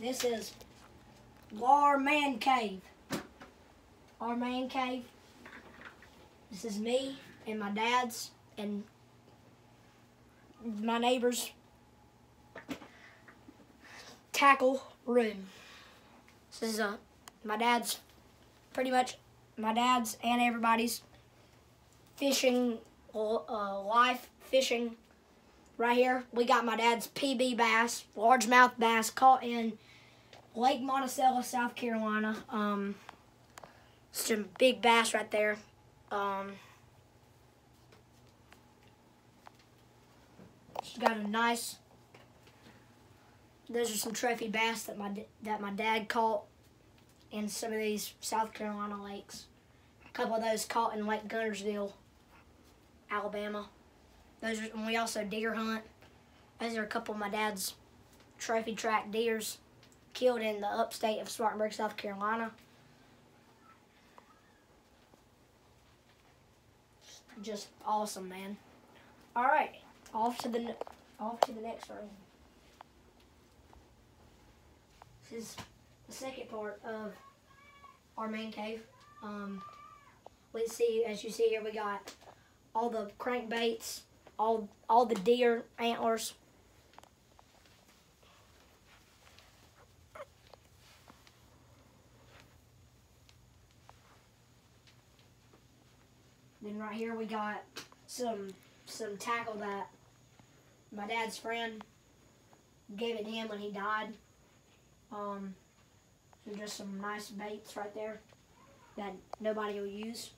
This is our man cave. Our man cave. This is me and my dad's and my neighbor's tackle room. This is uh, my dad's, pretty much my dad's and everybody's fishing uh, life fishing right here. We got my dad's PB bass, largemouth bass caught in Lake Monticello, South Carolina. Um, some big bass right there. Um, she's got a nice. Those are some trophy bass that my that my dad caught in some of these South Carolina lakes. A couple of those caught in Lake Guntersville, Alabama. Those are, and we also deer hunt. Those are a couple of my dad's trophy track deers killed in the upstate of Spartanburg, South Carolina. Just awesome, man. All right, off to the off to the next room. This is the second part of our main cave. Um, we see, as you see here, we got all the crankbaits, all all the deer antlers. Then right here we got some some tackle that my dad's friend gave it to him when he died. Um, so just some nice baits right there that nobody will use.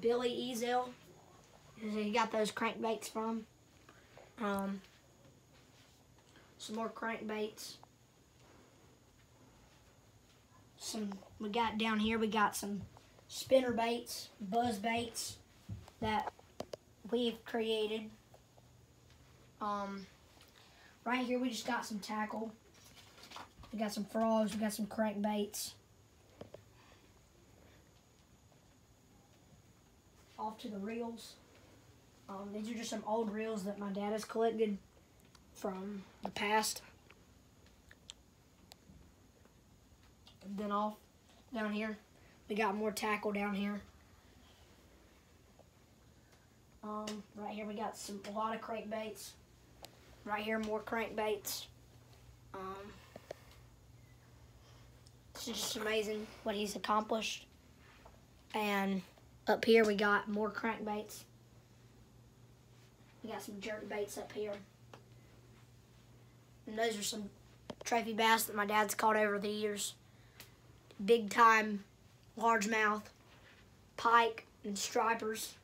Billy Ezel. He got those crankbaits from. Um, some more crankbaits. Some we got down here. We got some spinner baits, buzz baits that we've created. Um, right here we just got some tackle. We got some frogs. We got some crankbaits. off to the reels. Um, these are just some old reels that my dad has collected from the past. Then off down here, we got more tackle down here. Um, right here we got some a lot of crankbaits. Right here, more crankbaits. Um, it's just amazing what he's accomplished. And up here we got more crankbaits. We got some jerk baits up here. And those are some trophy bass that my dad's caught over the years. Big time largemouth, pike, and stripers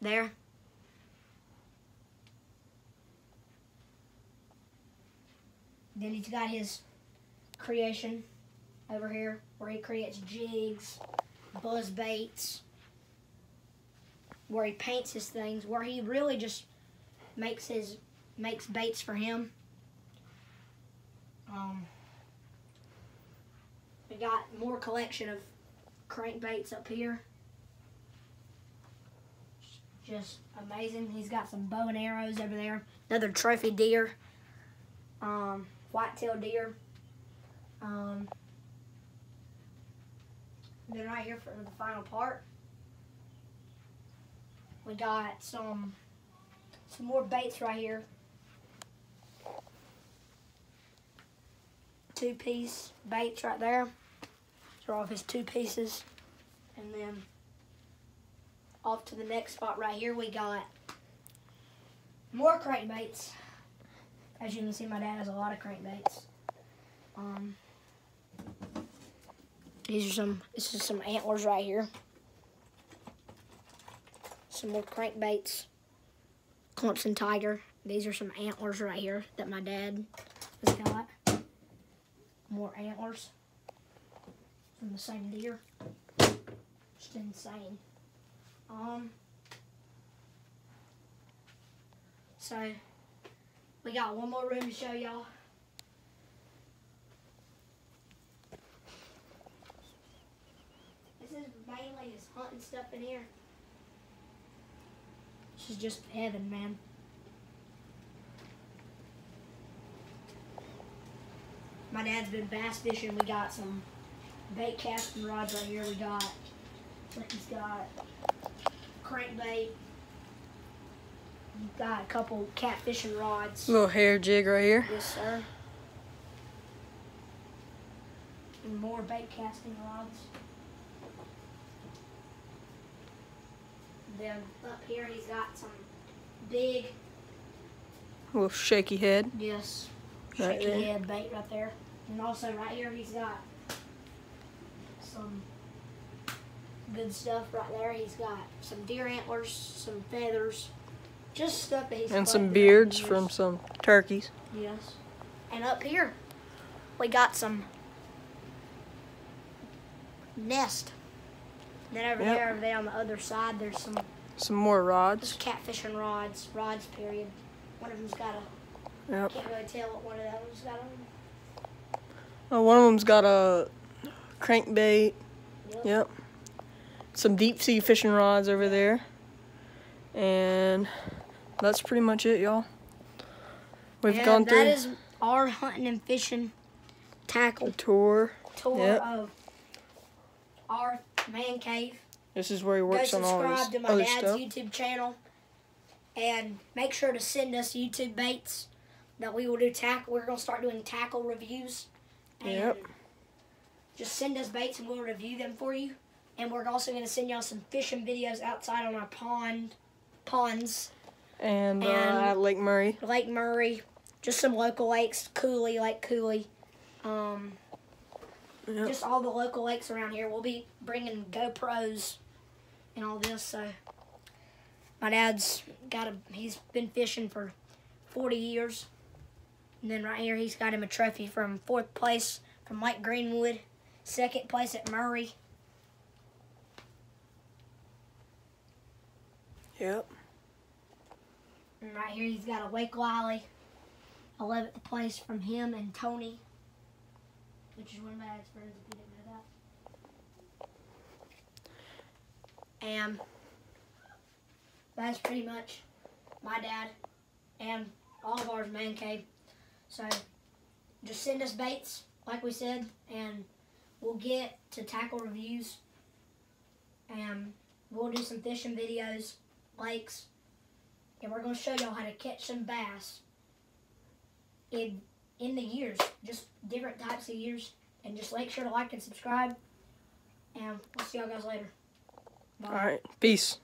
there. Then he's got his creation over here where he creates jigs, buzz baits, where he paints his things, where he really just makes his makes baits for him. Um, we got more collection of crankbaits up here. Just amazing. He's got some bow and arrows over there. Another trophy deer. Um, whitetail deer. Um, then right here for the final part, we got some some more baits right here. Two piece baits right there. These are all of his two pieces. And then off to the next spot right here we got more crankbaits. As you can see my dad has a lot of crankbaits. Um these are some this is some antlers right here some more crankbaits. Clemson Tiger. These are some antlers right here that my dad. More antlers from the same deer. Just insane. Um. So, we got one more room to show y'all. This is mainly his hunting stuff in here is just heaven, man. My dad's been bass fishing. We got some bait casting rods right here. We got, he's got crankbait. We've got a couple catfishing rods. Little hair jig right here. Yes, sir. And more bait casting rods. Then up here he's got some big, Little shaky head. yes, Right shaky there. head bait right there. And also right here he's got some good stuff right there. He's got some deer antlers, some feathers, just stuff that he's And some collected over the beards from some turkeys. Yes. And up here, we got some nest. Then over Yep. there, over there on the other side, there's some Some more rods. there's catfishing rods, rods period. One of them's got a, Yep. can't really tell what one of them's got on. Oh, one of them's got a crankbait. Yep. Yep. Some deep sea fishing rods over there. And that's pretty much it, y'all. We've Yeah, gone through That is our hunting and fishing tackle tour. tour Yep. of our man cave. This is where he Go works on all his subscribe to my dad's stuff. YouTube channel. And make sure to send us YouTube baits that we will do tackle. We're going to start doing tackle reviews. Yep. Just send us baits and we'll review them for you. And we're also going to send y'all some fishing videos outside on our pond, ponds, And, uh, And- at Lake Murray. Lake Murray, just some local lakes, Cooley, Lake Cooley. Um, Yep. just all the local lakes around here. We'll be bringing GoPros and all this. So my dad's got a. He's been fishing for 40 years, and then right here he's got him a trophy from fourth place from Lake Greenwood, second place at Murray. Yep. And right here he's got a Lake Wylie, 11th place from him and Tony, which is one of my dad's friends. If you didn't know that. And that's pretty much my dad and all of ours man cave. So just send us baits, like we said, and we'll get to tackle reviews. And we'll do some fishing videos, lakes, and we're going to show y'all how to catch some bass in in the years, just different types of years. And just make sure to like and subscribe. And we'll see y'all guys later. Bye. All right. Peace.